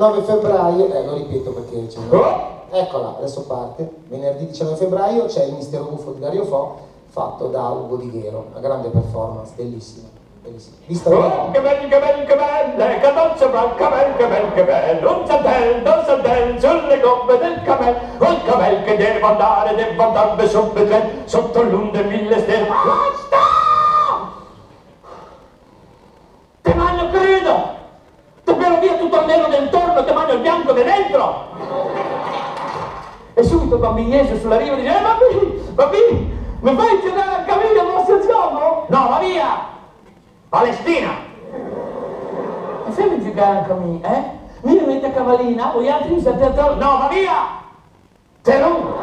19 febbraio, eh lo ripeto perché c'è Oh! Eccola, adesso parte. Venerdì 19 febbraio c'è il Mistero Buffo di Dario Fo fatto da Ugo Di Ghero, una grande performance, bellissima. bellissima. Vista Oh, che belli, che belli, che belle, cadoccia branca, bel, che bel, che bello, un santel, due santel, sulle gomme del camel, un camel che devo andare, devo andare su Betlemme, sotto l'unde mille stelle. Basta! Te mangio credo! Ti pelo via tutto il nero del torno, ti mangio il bianco di dentro! E subito il bambino Gesù sulla riva dice, eh bambini, bambini, mi fai giocare a cammino alla stazione? No, va via! Palestina! E fammi giocare anche a me, eh? Mi metti a cavallina, voi altri mi state a. No, va via! Te non!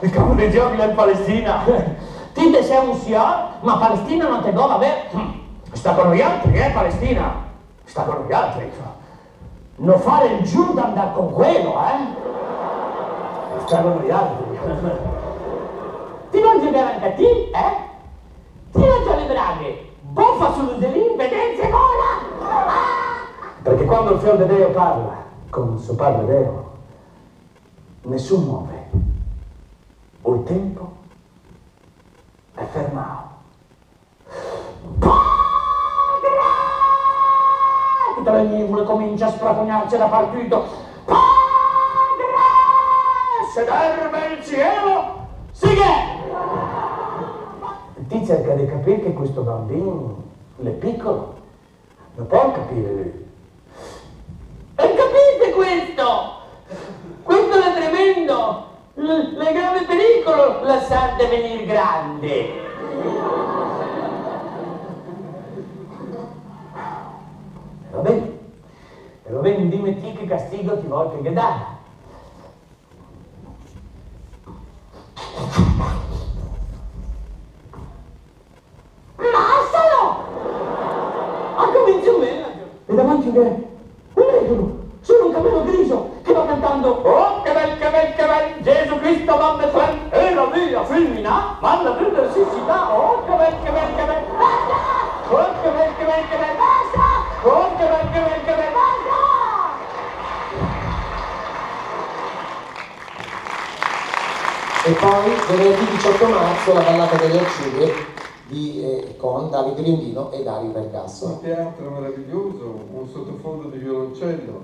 Il capo dei giochi in Palestina! Ti sei un signor, ma Palestina non te dove avere. Sta con noi altri, eh, Palestina? Sta con noi altri. Non fare il giù da andare con quello, eh? Sta con noi altri. Ti giocare anche a te, eh? Ti voglio le draghe! Buffa sullo zelin, vedenze gola! Perché quando il fior Deo parla con suo padre Deo, nessun muove. O il tempo è fermato. Tutte le nuvole comincia a spracognarsi da partito. Padre! Se derbe il cielo, sì che! Ti cerca di capire che questo bambino, è piccolo, non può capire lui. E capite questo? Questo è tremendo! L- le grave pericolo lasciate venire grande! Va bene, te che castigo ti voglio che dare. Lascialo! Ha cominciato bene! E davanti che un negro, solo un capello grigio, che va cantando Oh, E poi venerdì 18 marzo la ballata delle acciughe di, eh, con Davide Liondino e Dario Un Vergasso. teatro meraviglioso, un sottofondo di violoncello,